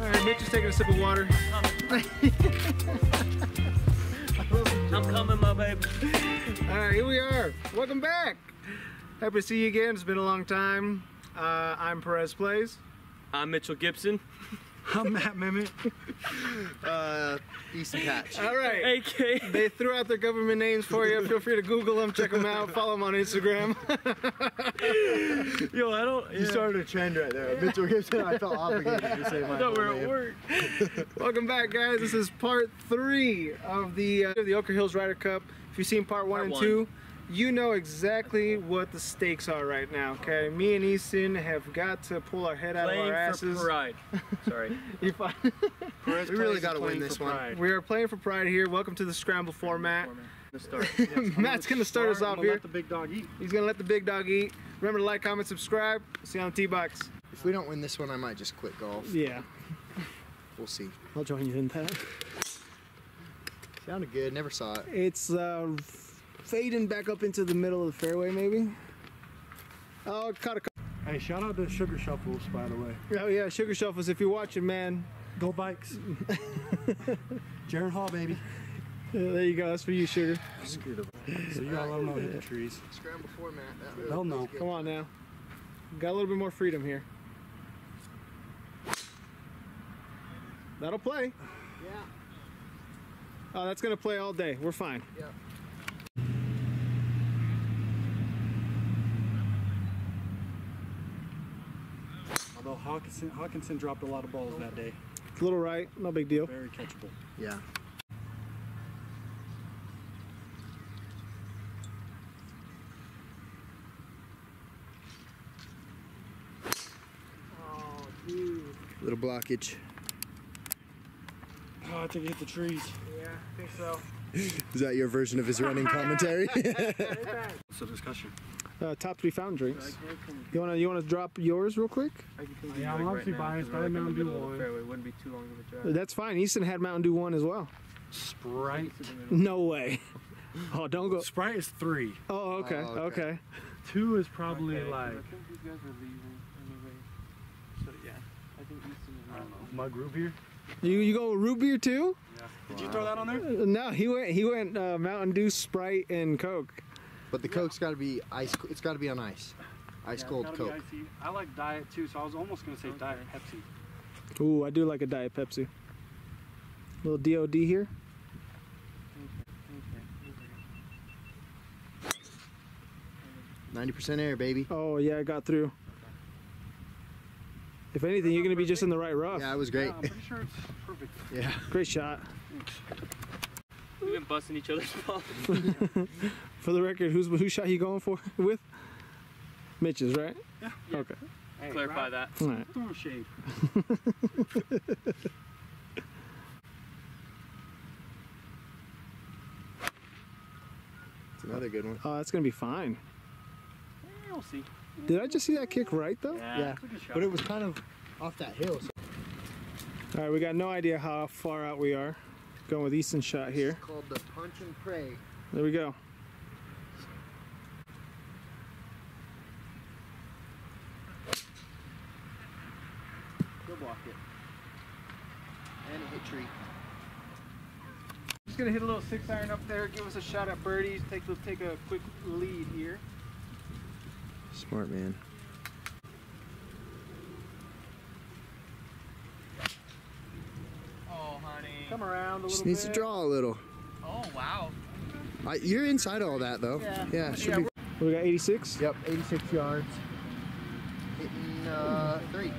All right, Mitch is taking a sip of water. I'm coming, my baby. All right, here we are. Welcome back. Happy to see you again. It's been a long time. Uh, I'm PerezPlayz. I'm Mitchell Gibson, I'm Matt Mimit. Uh, Easton Patch. All right. AK. They threw out their government names for you. Feel free to Google them, check them out, follow them on Instagram. Yo, I don't. You started a trend right there. Mitchell Gibson, I felt obligated to say my No, full we're name. at work. Welcome back, guys. This is part three of the uh, the Oquirrh Hills Ryder Cup. If you've seen part one Part and one. two, you know exactly what the stakes are right now. Okay, me and Easton have got to pull our head out of Playing our for asses. pride. Sorry. You fi- We really got to win this one. we are playing for pride here. Welcome to the scramble format. Let's start. Matt's gonna start us off here. Let the big dog eat. He's gonna let the big dog eat. Remember to like, comment, subscribe. See you on the T-box. If we don't win this one, I might just quit golf. Yeah, We'll see. I'll join you in that. Sounded good. Never saw it. It's uh, fading back up into the middle of the fairway, maybe. Oh, caught a. Hey, shout out to Sugar Shuffles, by the way. Oh yeah, sugar shuffles. If you're watching, man, Go bikes. Jaron Hall, baby. there you go. That's for you, sugar. So you gotta let them know hit the trees. Scramble format. That really They'll feels know. good. Come on now. Got a little bit more freedom here. That'll play. Yeah. Oh, that's gonna play all day. We're fine. Yeah. Hawkinson, Hawkinson dropped a lot of balls that day. A little right, no big deal. Very catchable. Yeah. Oh, dude. Little blockage. Oh, I think it hit the trees. Yeah, I think so. Is that your version of his running commentary? What's the discussion? Uh, top three fountain drinks. You wanna you wanna drop yours real quick? Yeah, I'm obviously biased, but I Mountain Dew one. Fairway wouldn't be too long of a drive. That's fine. Easton had Mountain Dew one as well. Sprite. No way. Oh, don't go. Sprite is three. Oh, okay, Oh, okay. okay. Two is probably Okay, 'cause like I think these guys are leaving anyway. So yeah, I think Easton is I around. don't know, mug root beer. You you go root beer too? Yeah. Did you throw that on there? Uh, No, he went he went uh, Mountain Dew, Sprite, and Coke. But the Coke's got to be ice. It's got to be on ice. Ice cold Coke. I like diet too, so I was almost gonna say diet Pepsi. Ooh, I do like a Diet Pepsi. Little DOD here. Ninety percent air, baby. Oh yeah, I got through. If anything, you're gonna be just in the right rough. Yeah, it was great. Yeah, I'm pretty sure it's perfect. Yeah. Great shot. We've been busting each other's balls. For the record, who's who shot you going for with? Mitch's, right? Yeah. Okay. Hey, Clarify right that. All right. Through shade. It's another good one. Oh, that's gonna be fine. Yeah, we'll see. Did I just see that kick right though? Yeah. it's a good shot. But it was kind of off that hill. So All right, we got no idea how far out we are. Going with Easton shot here. It's called the punch and pray. There we go. Go block it. And hit tree. Just gonna hit a little six iron up there. Give us a shot at birdies. Take take a quick lead here. Smart man. Oh, honey. Come around a little Just needs to draw a little. Oh, wow. I, you're inside all that though. Yeah. Yeah. Should Yeah, be. We got 86. Yep. 86 yards. Hitting uh, three.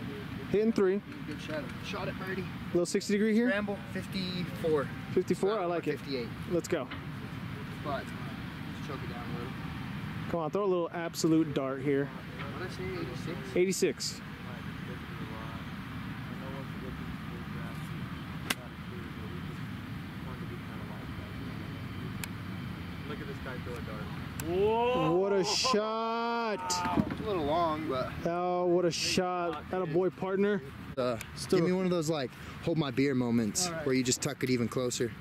Hitting three. Good shot. Shot at birdie. Little 60 degree here. Scramble 54. 54. I like it. 58. Let's go. But just choke it down a little. Come on, throw a little absolute dart here. What did I say? 86. 86. Look at this guy throw a dart. Whoa! What a shot! It's a little long, but Oh, what a shot! That a boy partner. uh, give me one of those like hold my beer moments All right. where you just tuck it even closer.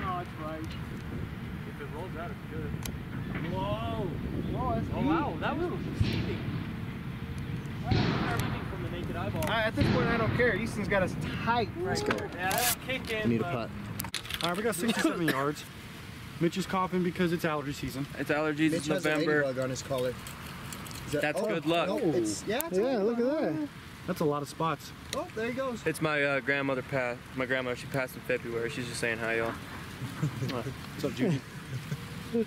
Oh, that's right. If it rolls out, it's good. Whoa! Oh, that's that was deceiving. Everything from the naked eyeball. I, at this point, I don't care. Easton's got us tight. Let's go. Yeah, that's kicking. I need a putt. All right, we got 67 yards. Mitch is coughing because it's allergy season. It's allergies. Mitch It's has a November. on his collar. That- That's oh, good luck. No, it's, yeah, it's Yeah, look at that. That's a lot of spots. Oh, there he goes. It's my uh, grandmother passed. My grandmother, she passed in February. She's just saying hi, y'all. What's up, Judy?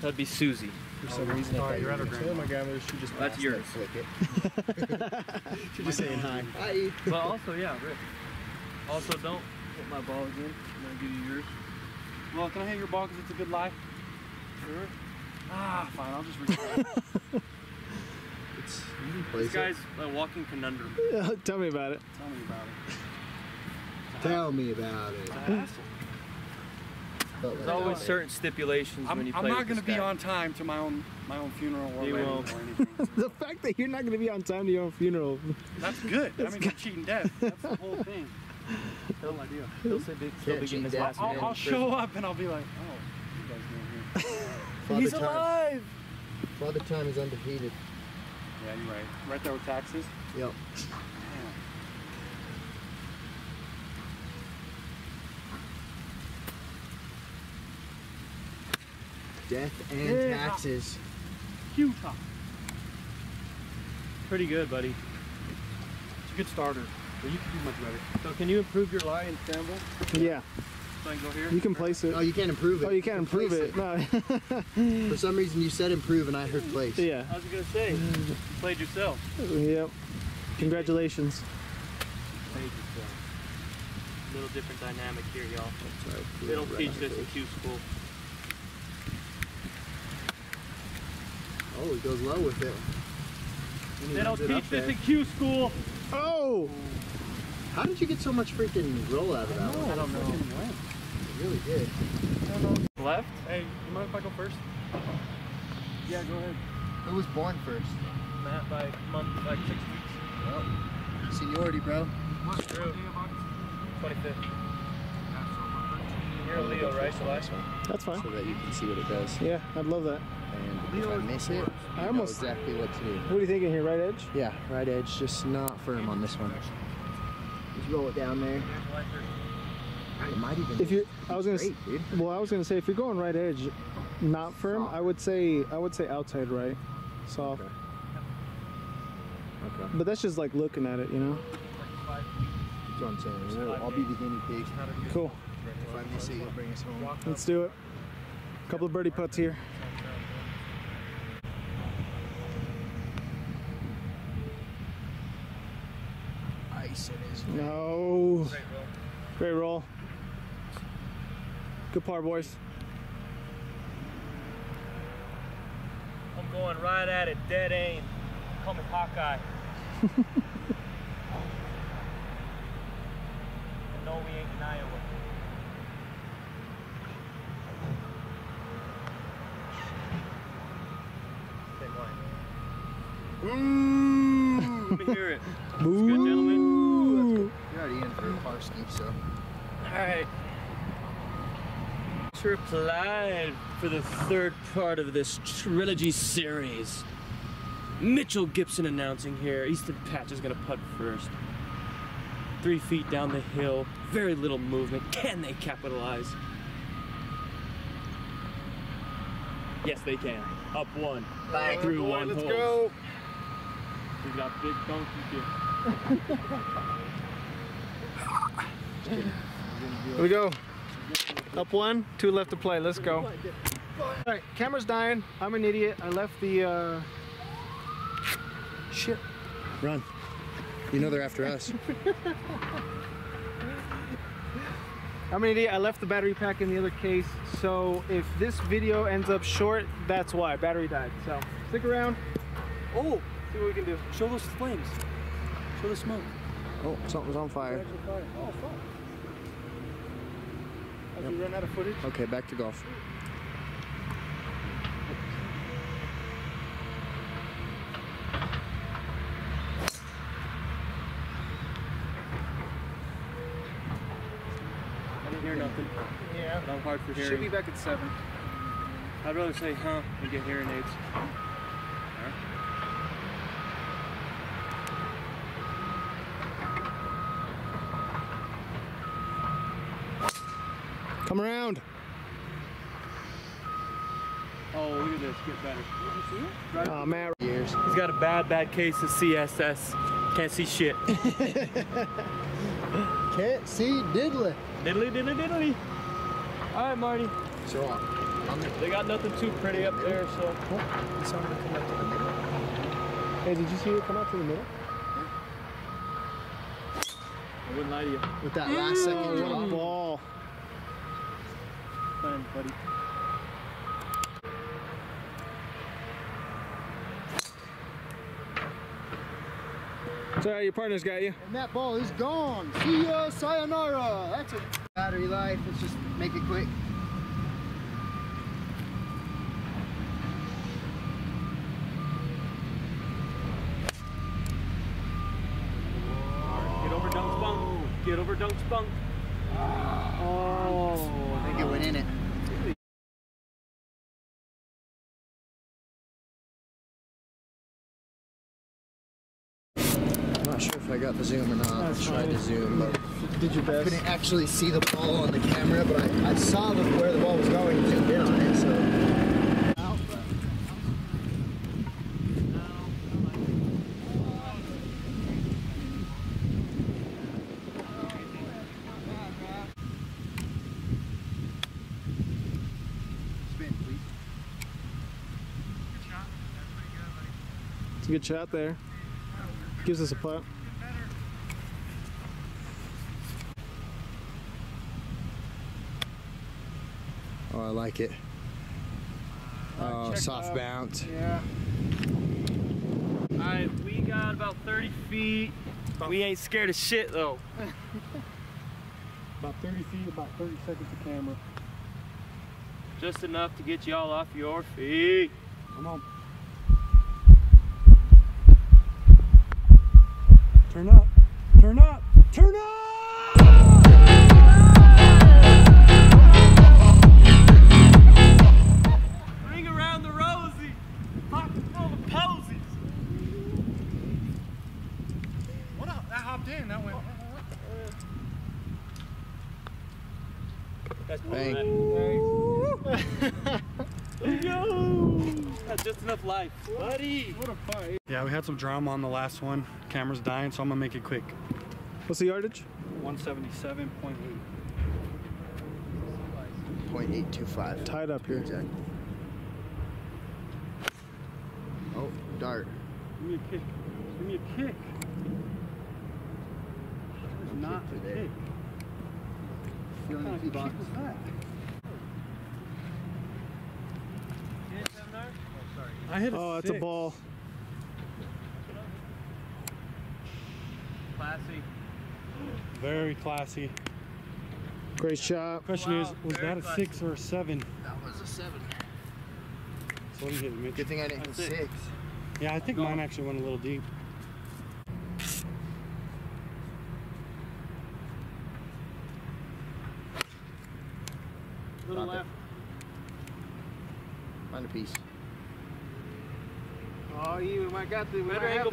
That'd be Susie. For some reason, I Oh, thought you you're were at her gonna tell my grandmother she just That's yours. that Flick it. She's just saying hi. Hi. But also, yeah, Rick. Also, don't hit my ball again. I'm gonna give you yours. Well, can I hit your ball because it's a good lie? Sure. Ah, fine. I'll just reach it. It's, you This guy's a walking conundrum. Tell me about it. Tell me about it. it. Tell me about it. It's a hassle. Felt There's always certain stipulations when I'm, you I'm play not going to be on time to my own my own funeral or You wedding won't. or anything. The fact that you're not going to be on time to your own funeral. That's good. I mean, you're cheating death. That's the whole thing. He'll, he'll still be, still Yeah, be his death, last I'll. I'll show up and I'll be like, oh, you guys doing here? He's time. alive! Father time is undefeated. Yeah, you're right. Right there with taxes. Yep. Death and Yeah. taxes. Utah. Pretty good, buddy. It's a good starter, but you can do much better. So can you improve your lie and scramble? Yeah, So I can go here? you can place it. Oh, you can't improve it. Oh, you can't improve place it. No. For some reason, you said improve, and I heard place. yeah. I was gonna say, you played yourself. Yep. Congratulations. Played yourself. Little different dynamic here, y'all. Sorry, They don't teach on this the in. Q school. Oh, he goes low with it. And he They don't runs it up teach this there. in Q school. Oh! How did you get so much freaking roll out of that one? I don't know. You really did. Left? Hey, you mind if I go first? Yeah, go ahead. Who was born first? Matt by month, like six weeks. Well, seniority, bro. What's True. 25th. You're a Leo, right? The last one. That's fine. So that you can see what it does. Yeah, I'd love that. And if I miss it, I almost- exactly what to do. What are you thinking here, right edge? Yeah, right edge, just not firm on this one. Just roll it down there. It might even. If you, I was gonna, Great, well, I was gonna say if you're going right edge, not firm, I would say, I would say outside right, soft. Okay. Okay. But that's just like looking at it, you know. That's what I'm saying. We'll- I'll be the guinea pig. Cool. If I miss it, you'll bring us home. Let's do it. A Couple of birdie putts here. Ice it is. No. Great roll. Good par, boys. I'm going right at it, dead aim. Call me Hawkeye. and no, we ain't in Iowa. Line. Let me hear it. That's good, gentlemen. You're already in for a par ski, so. All right. Trip live for the third part of this trilogy series. Mitchell Gibson announcing here. Easton Patch is gonna putt first. Three feet down the hill, very little movement. Can they capitalize? Yes, they can. Up one, through one let's hole. go. He's got big donkey dick. Here we go. Up one, two left to play. Let's go. All right, camera's dying. I'm an idiot. I left the. Uh... Shit. Run. You know they're after us. I'm an idiot. I left the battery pack in the other case. So if this video ends up short, that's why. Battery died. So stick around. Oh, See what we can do. show those flames. Show the smoke. Oh, something's on fire. Oh, fuck. Have you run out of footage? Okay, back to golf. I didn't hear nothing. Yeah. But I'm hard for hearing. Should be back at seven. I'd rather say huh and get hearing aids. Come around. Oh, look at this. Get better. Oh man. Years. He's got a bad, bad case of CSS. Can't see shit. Can't see diddly. diddly, diddly, diddly. All right, Marty. So uh, I'm They got nothing too pretty up there, so. Hey, did you see it come out to the middle? I wouldn't lie to you. with that last second drop. Ball. Fine, buddy. Sorry, your partner's got you. And that ball is gone. See ya, sayonara. That's a battery life. Let's just make it quick. Get over Dunk's bunk. Get over Dunk's bunk. Oh, I think it went in it. I'm not sure if I got the zoom or not. I tried to zoom, but Did your I couldn't actually see the ball on the camera, but I, I saw the, where the ball was going and zoomed in on it, so. Spin. It's a good shot there. Gives us a putt. Oh, I like it. Oh, check soft out. bounce. Yeah. All right, we got about 30 feet. We ain't scared of shit though. About 30 feet, about 30 seconds to camera. Just enough to get y'all off your feet. Come on. Turn up. Turn up. Turn up! Had some drama on the last one. Camera's dying, so I'm gonna make it quick. What's the yardage? 177.8. 0.825. Tied up here. Exactly. Oh, dart. Give me a kick. Give me a kick. That is not for a there. kick. What kind key of box. kick was that? I hit a Oh, that's a ball. Classy. Very classy. Great shot. Question Wow, is, was that a classy. six or a seven? That was a seven. So what do you hit, Mitch? Good thing I didn't hit That's six. Yeah, I think mine actually went a little deep. Little Drop it. left. Find a piece. Oh, you might got the. Better angle.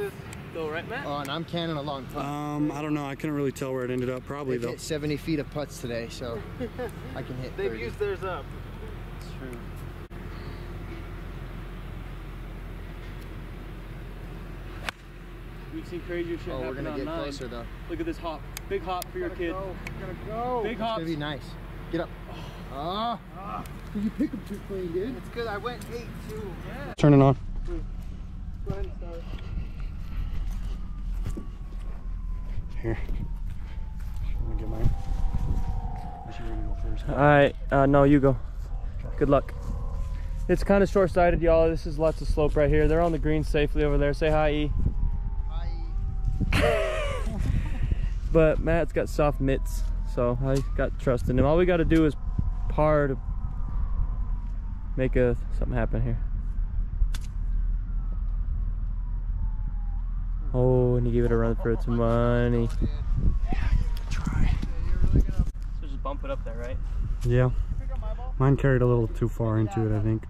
Go right, Matt? Oh, and I'm canning a long putt. Um, I don't know. I couldn't really tell where it ended up. Probably They've though. hit 70 feet of putts today, so I can hit They've 30. used theirs up. It's true. We've seen crazier shit Oh, we're gonna on get nine. closer though. Look at this hop. Big hop for your kid. Go. Gotta go. Big It's gonna be nice. Get up. Ah. Did you pick him too clean, dude? It's good. I went eight too. Yeah. Turn it on. Go ahead and start. Here. I'm gonna get mine. I should really go first. All right, uh, no, you go. Good luck. It's kind of short-sighted, y'all. This is lots of slope right here. They're on the green safely over there. Say hi, E. But Matt's got soft mitts, so I got trust in him. All we got to do is par to make a something happen here. Oh, and he gave it a run for its money. Try. So just bump it up there, right? Yeah. Mine carried a little too far into it, I think.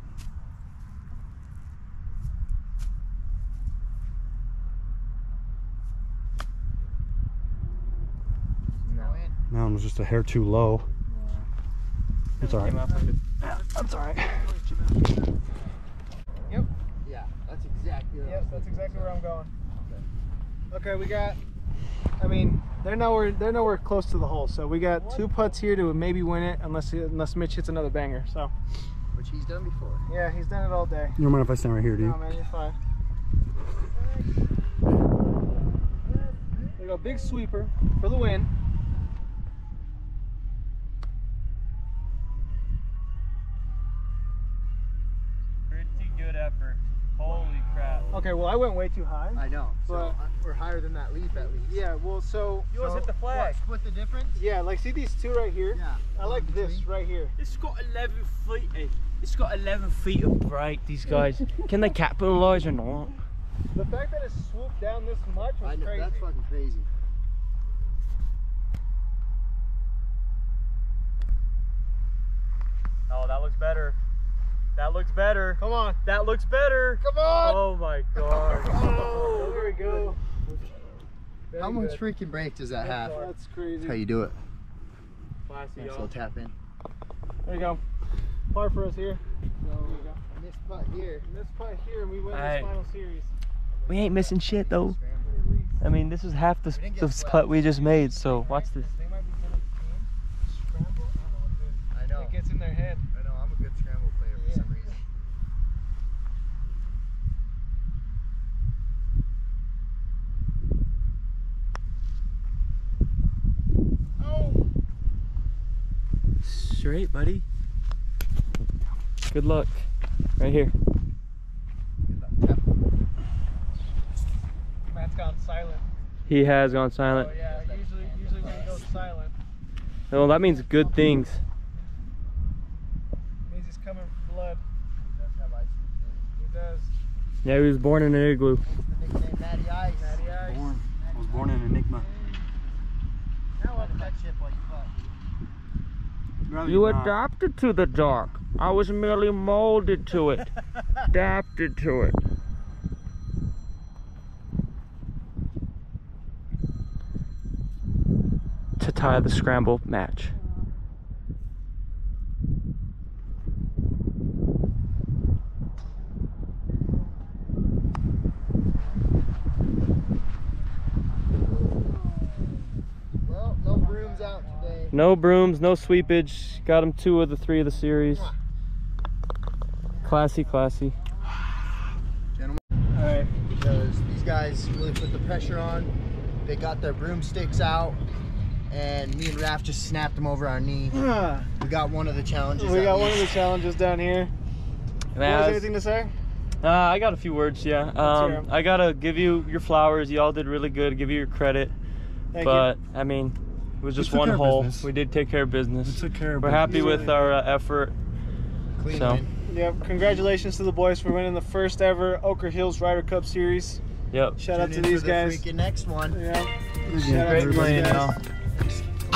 That one was just a hair too low. It's all right. Came off like a- That's all right. Yeah, that's exactly what I Yes, that's exactly where I'm going. Okay, we got. I mean, they're nowhere. They're nowhere close to the hole. So we got two putts here to maybe win it, unless unless Mitch hits another banger. So Which he's done before. yeah, he's done it all day. You don't mind if I stand right here, do you? No man, you're fine. There you go, big sweeper for the win. Okay, well I went way too high. I know. So uh, we're higher than that leaf at least. Yeah, well so You almost hit the flag. What, split the difference? yeah, like see these two right here. Yeah. I like this right here. It's got 11 feet. eh, It's got 11 feet of break. These guys. Can they capitalize or not? The fact that it swooped down this much was I know. crazy. That's fucking crazy. Oh, that looks better. That looks better. Come on, That looks better. come on. Oh my god. Oh, there we go. Very How much good. freaking break does that have? That's crazy. That's how you do it. Classy, Nice y'all. little tap in. There you go. Par for us here. So, this putt here. And this putt here, and we win Alright. this final series. We ain't missing shit though. I mean, this is half the, We the putt we just made. So watch this. They might be good at the game. Scramble, I don't know, dude. I know. It gets in their head. I know. I'm a good scramble player for Yeah. some reason. Oh! Straight, buddy. Good luck. Right here. Yep. Matt's gone silent. He has gone silent. Oh yeah, usually, usually when he goes silent, Well, that means good things. it means he's coming for blood. He does have ice He does. Yeah, he was born in an igloo. The nickname Matty Ice. Natty Ice. Born. I was born in Enigma. Now up that chip while you putt. Rather You not. adapted to the dark. I was merely molded to it. adapted to it. To tie the scramble match. Well, no brooms out today. No brooms, no sweepage. Got him two of the three of the series. Classy, classy. Gentlemen. Alright. because these guys really put the pressure on. They got their broomsticks out, and me and Raph just snapped them over our knee. We got one of the challenges. we at got one of the challenges down here. And What was as- anything to say? Uh, I got a few words, yeah. hear Um, 'em. I gotta give you your flowers. Y'all did really good. Give you your credit. Thank but I mean, it was just one hole. We did take care of business. We took care of We're happy with our uh, effort. Clean so- win. Yep. Congratulations to the boys for winning the first ever Oquirrh Hills Ryder Cup Series. Yep. Shout out to these for the guys. freaking next one. Yeah. Yeah, Shout out to Great playing, guys. y'all.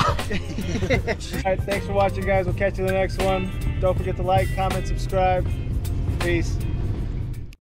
All right, thanks for watching, guys. We'll catch you in the next one. Don't forget to like, comment, subscribe. Peace.